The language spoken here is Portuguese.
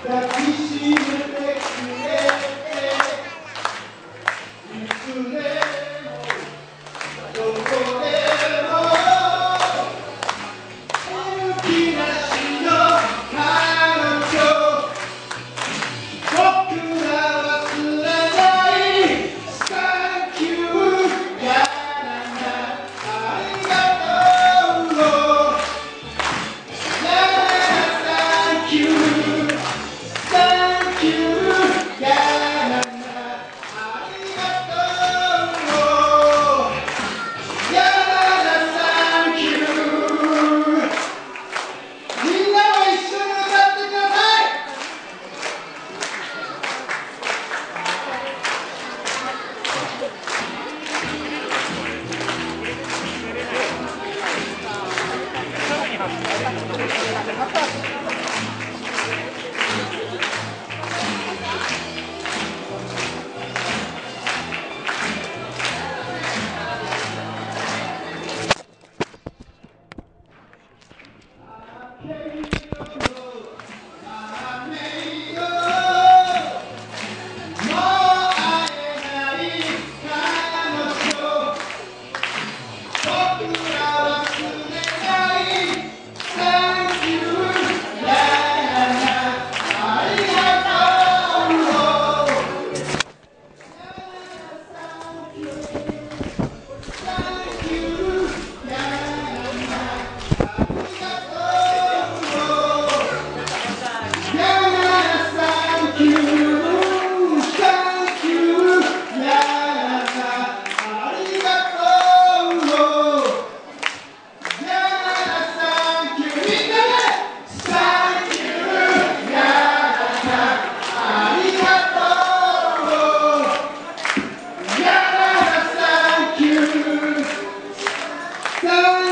sim ちょっと。America!